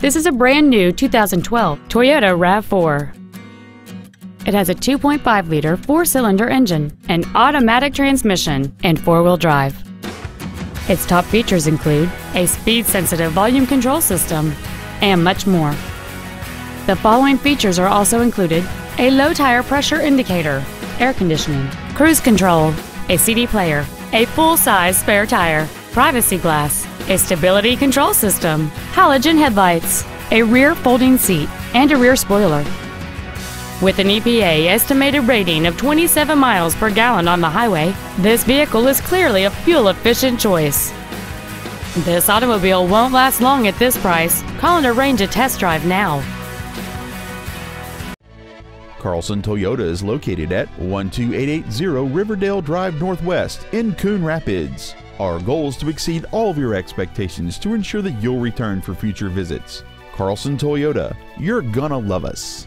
This is a brand new 2012 Toyota RAV4. It has a 2.5-liter four-cylinder engine, an automatic transmission, and four-wheel drive. Its top features include a speed-sensitive volume control system and much more. The following features are also included a low tire pressure indicator, air conditioning, cruise control, a CD player, a full-size spare tire, privacy glass, a stability control system, halogen headlights, a rear folding seat, and a rear spoiler. With an EPA estimated rating of 27 miles per gallon on the highway, this vehicle is clearly a fuel-efficient choice. This automobile won't last long at this price. Call and arrange a test drive now. Carlson Toyota is located at 12880 Riverdale Drive Northwest in Coon Rapids. Our goal is to exceed all of your expectations to ensure that you'll return for future visits. Carlson Toyota, you're gonna love us.